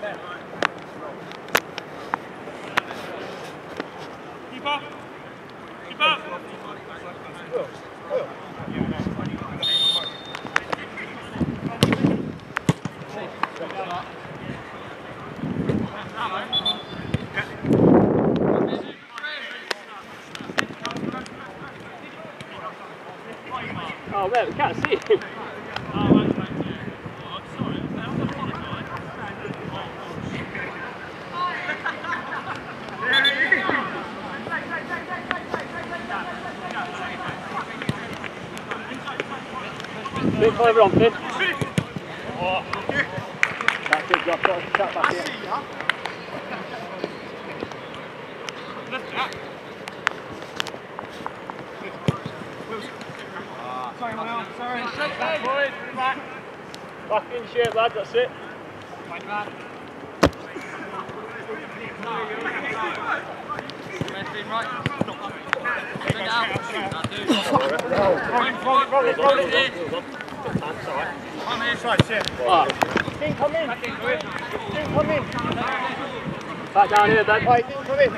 Keep up. Keep up. Oh, man, we can't see him. Bit further on, Finn. That's it, Josh. Got to tap back here. Will. Sorry. Back, boys. Back. Back in shape, lads. That's it. Ah. Didn't come in. Didn't come in. Back down here, then. Right, didn't come in.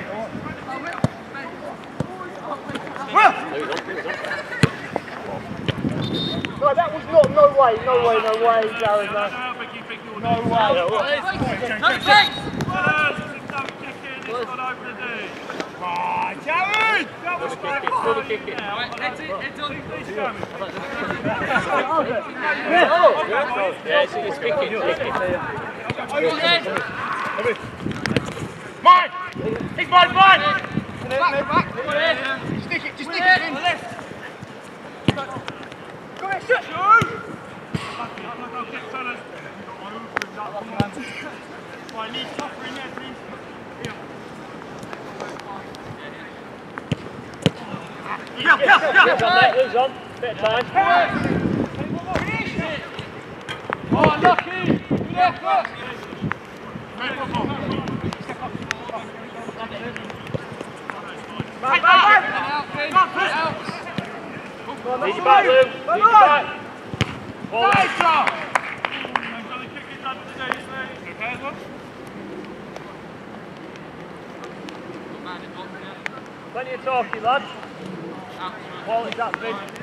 No, that was not, no way, no way, no way, Jared, no. No way. No thanks! It's got over the D. Come on, Jared! That was fine. Double kick it. He's coming. Yeah, it's, it's kicking, it's kicking. Mine! He's mine, mine! Stick it, just stick it in. Go ahead, shoot! I need tougher in Need your back, Lou. Need your back. Forward. Nice job! up to Daisy. Okay, as well? Plenty of talking, lads. Quality's that big.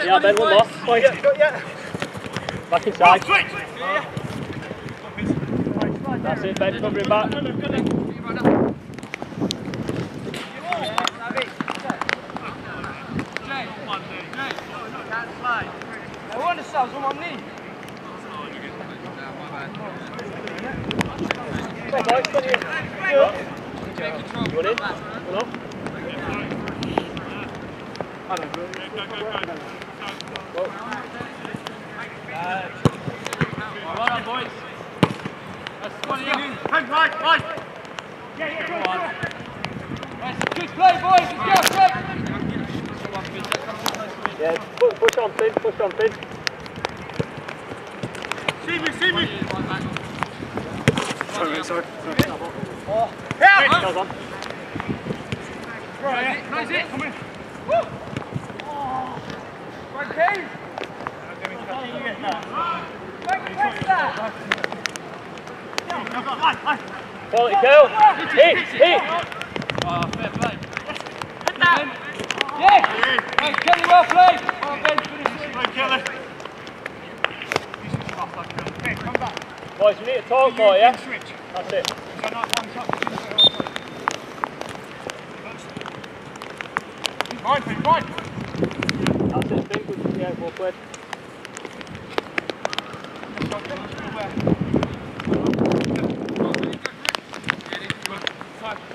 if you need to. I'm okay, look to the back. Covering that, Yeah, Ben, one more. Back inside. That's it, Ben, covering back. I want to start on my knee. Come on, boys, plenty of... You want in? One off? Well done, boys. That's one in. Hey, right, right. Yeah, yeah, go, go. That's good play, boys. Let's go, Fred. Yeah, push, push on, Finn, push on, Finn. See me, see me. Sorry, mate, sorry. Yeah. Goes on. Right, nice hit. Come in. Right, Kane. Right, press that. Quality kill. Hit, hit. Yes. Right, Kelly, well played. Oh, Ben, finish it. Right, Kelly. Okay, come back. Boys, we need to talk more, yeah? Switch. That's it. So not one touch. Fine, Pete, fine. That's it. Well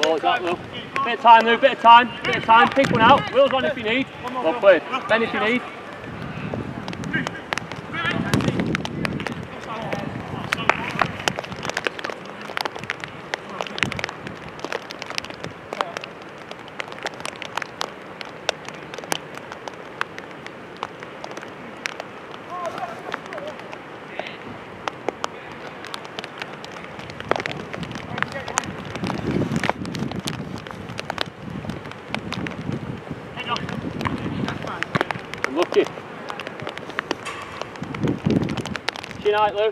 Bit of time, Lou, bit of time, bit of time. Pick one out. Will's on if you need. Well played. Ben if you need. Good night, Lou.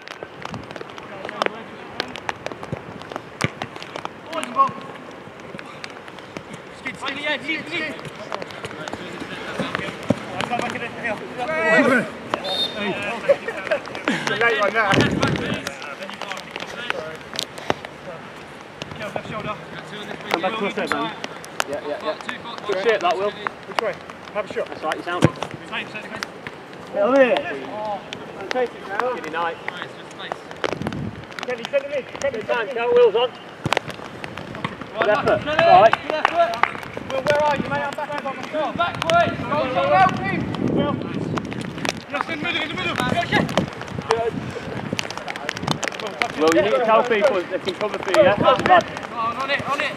Late one now. Come back to us there, man. Yeah, yeah, yeah. Good shape, that, Will. Which way? Have a shot. That's right, you sound it. Good night. Kenny, send him in. Kenny, send time, him in. count Will's on. Good effort. All right. Will, where are you, mate? I'm back by myself. Back, boys. Go, go, help him. Will, Just in the middle, in the middle. Good. Will, you need to tell people they can cover for you, yeah? That's bad. On, on it, on it.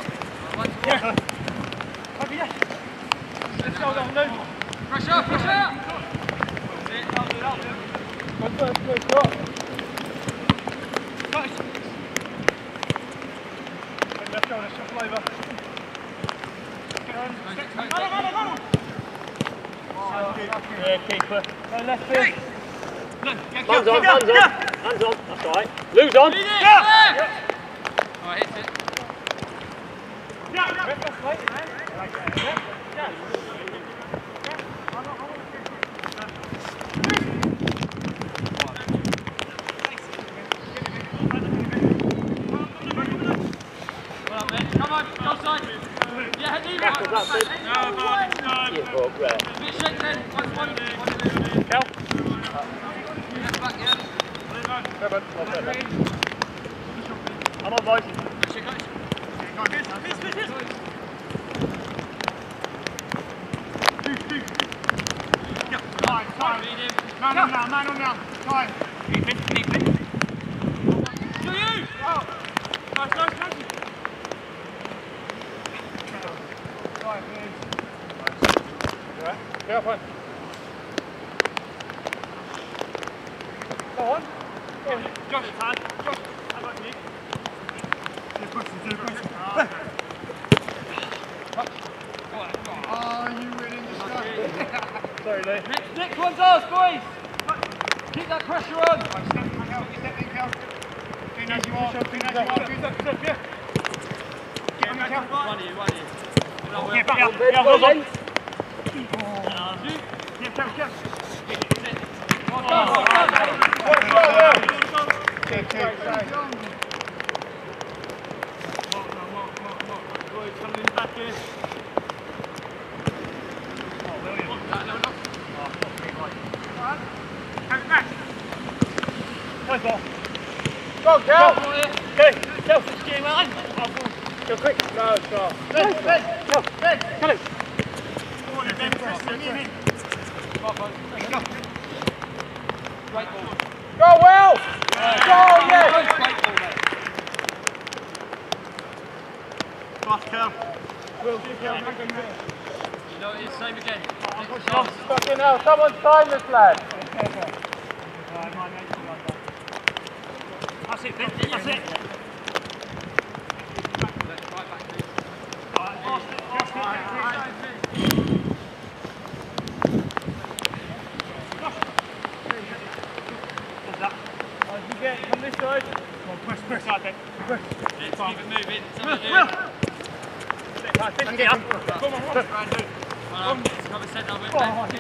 Let's go down, Lou. Pressure, pressure. Go first, Lou. Go on. Yeah, keeper. Go left field. Hands on, hands on. Hands on. That's all right. Lou's on. Oh, hit it. Well, mate. Come on, go side. Yeah, head That's even. that's it. Yeah, but, right. Bit shake then. One, one, one. Kel? Left back, yeah. Seven. Well done. I'm on, boys. Shake out. Time, time. Lead him. Man on now, man on now. Time. Keep it, keep it. To you. Nice, nice, nice. Time, please. Alright, yeah, fine. Go on. Go on. Josh, hand. Josh, how about you? Do a question, do a question. Oh, you really disgusting. Sorry, Lee. Next, next one's ours, boys. Keep that pressure on. Right, step in, Cal. Step in, Cal. Being as you are, being as you are. Good stuff, good stuff, yeah. Get in, Cal. One of you, one of you. Yeah, back up. Red Yeah, hold on. boys. Yeah, Cal, Cal. Well done, well done. Well, well, well. Check, check, check. Go, Cal. Okay, Cal, switch game on. Go quick. No, stop. Ben, Ben, Cal, Ben. Cal. Go on, Ben, press the knee in. Great ball. Go, Will. Go, yes. Great ball, mate. Pass, Cal. Will, do Cal. You know, it's same again. Stop, hell, sign this lad. That's it, Ben, that's it. From this side. Come on, press, press out then. Press. Let's keep it moving. Something new. Get him. Come on, come on. Well done. Let's cover centre with Ben. Keep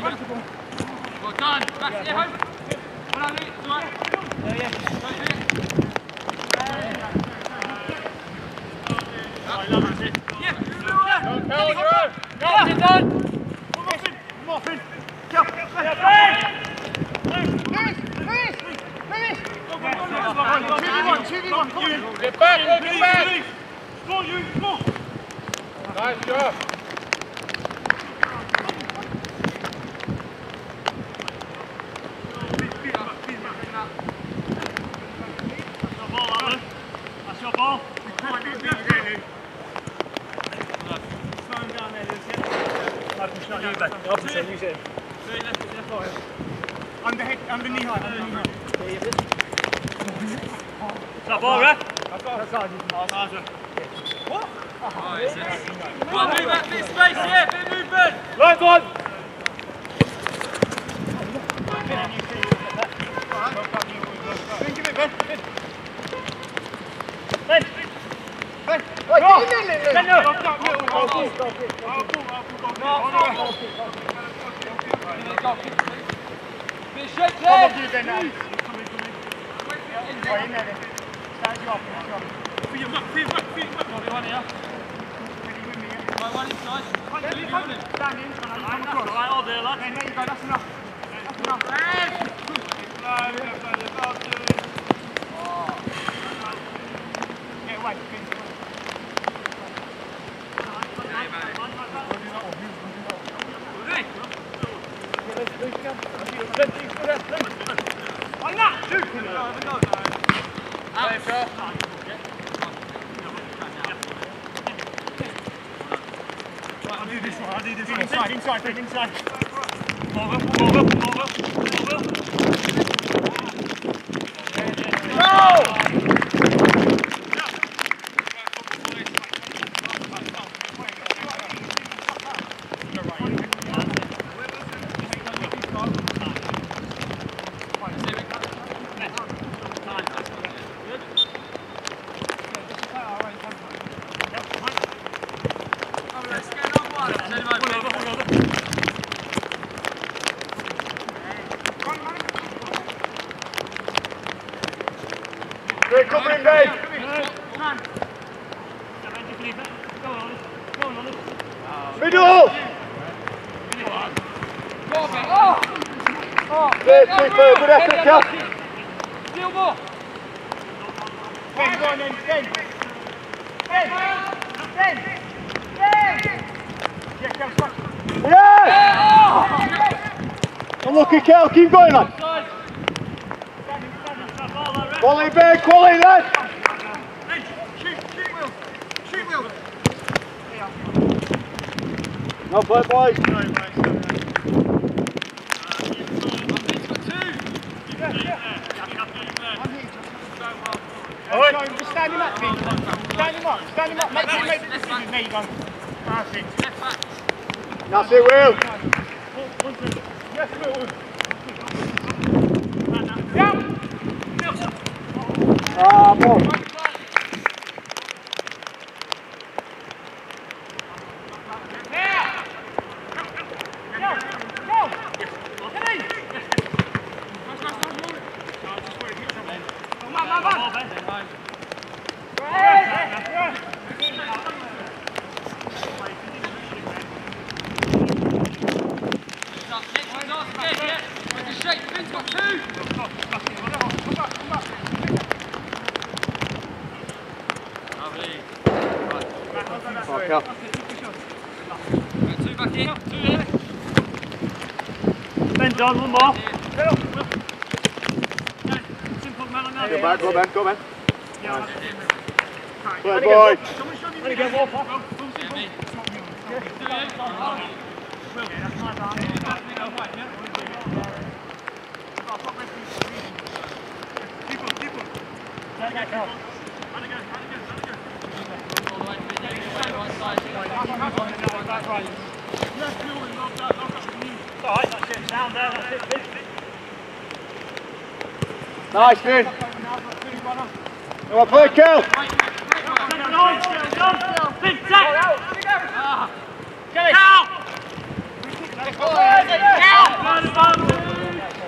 Is that ball, ref? What? Oh, is it? Come on, there. Got one here. Right, one inside. Ready? Inside, inside, inside. Over, over, over, over. Let's get on one. Send him over. Great covering, Dave. Middle. Go, Ben. Oh! Oh! Good, Ben, keeper, move. good effort, Ben, Cal. Still more. Ben, go on then, Ben. Yeah! Unlucky, Cal. Keep going, lad. Side. Quality, Ben. No play, boys. Ben's got two. All right. Just stand him up, Pete. Stand him up. Stand him up. Make him make the decision. There you go. That's it. That's it, Will. Yes, Will. Ah, ball. Stop. Next one's off again, yeah. With the shape. Ben's got two. Lovely. Okay. Got two back in. Two here. Ben John, one more. Here. Simple man on Go back, go back, go back. Play, Play, boy. Let it go, walk off. Yeah, me. Alright, that's. Nice, dude. Come on, play, Kel.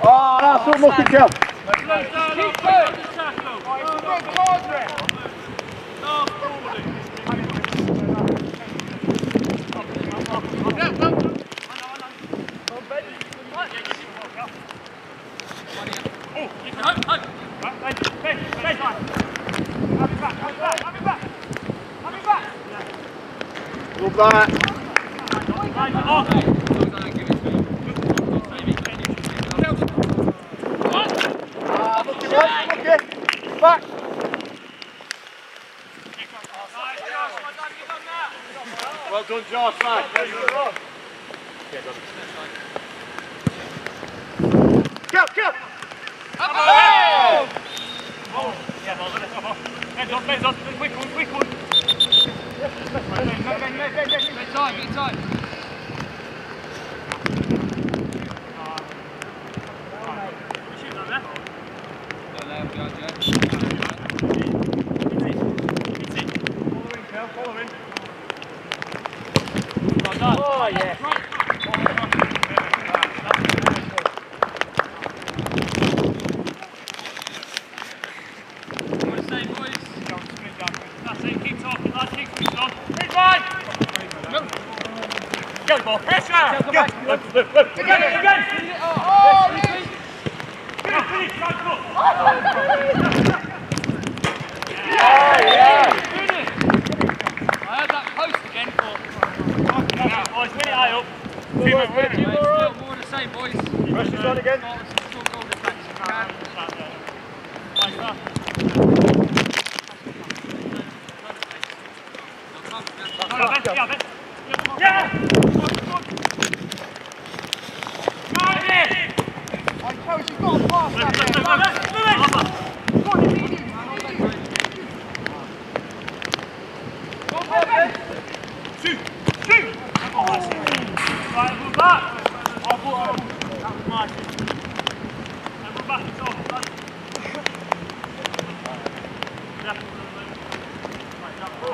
Oh, that's unlucky, Kel. Keep going. Well done, Josh, man. Yeah, Shout, shout! Up! Oh! Oh, yeah, ball, ball, ball. Heads on, heads on, quick one, quick one. Good time, good time. Follow in. Well done. Oh, yeah. Right. Oh my god!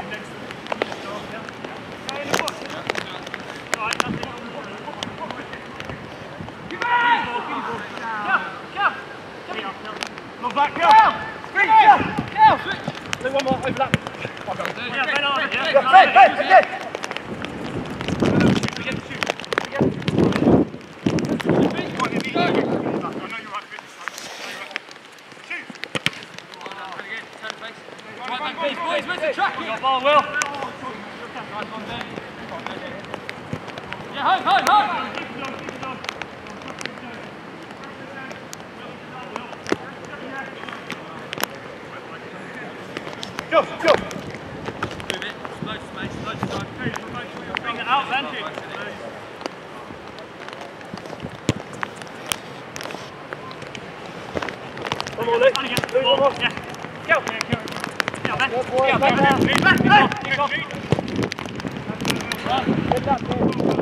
next. Good boy, good job. Good job.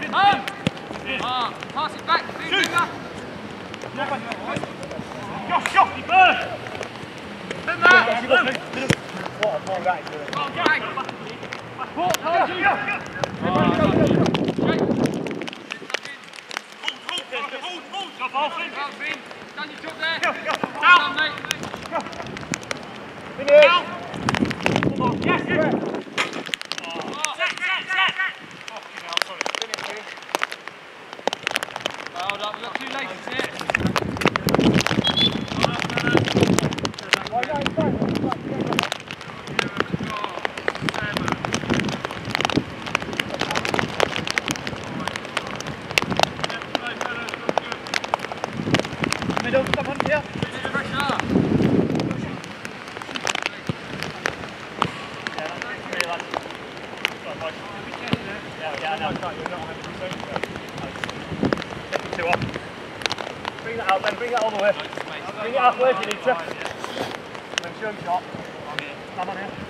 Pass it back, Josh, Josh, you burn! A ball Yes, yes! Halfway if you need to. Make sure I'm shot. Come on here.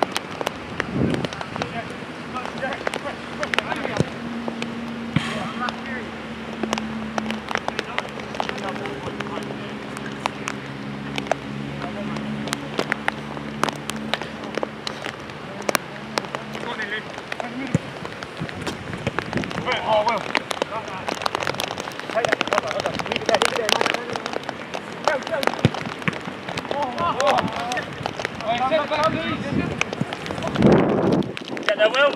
Get there, Will.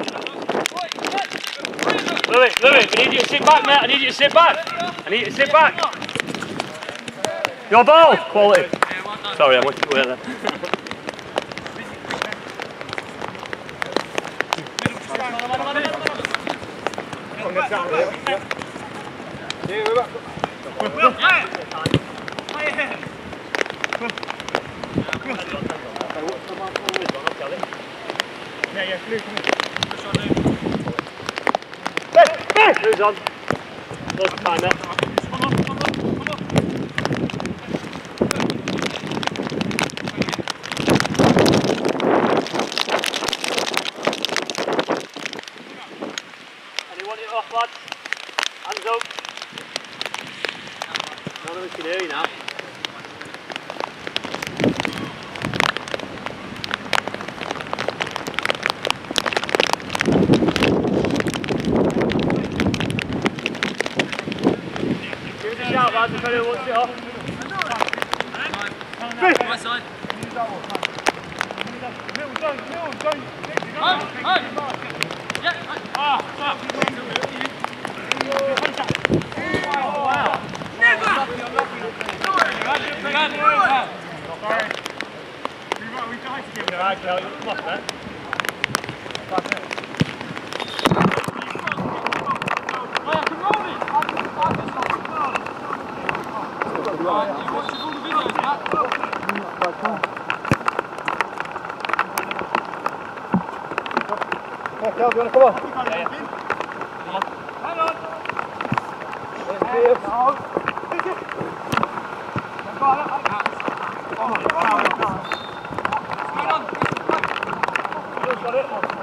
Louis, Louis, we need you to sit back, mate. I need you to sit back. I need you to sit back. Your ball. Quality. Well. Sorry, I went too early. Yeah, yeah, Luke, come Who's on? Of time. Anyone it? Hands up. None of us can hear you now. Give us a lads, wants it off. Right side. Ah, sorry. We, tried to give it a Right, Kel, you come Kel, do you want to come on? Yeah, yeah. Come on. Hang on. Let's see if... Come on. Come on. Come on.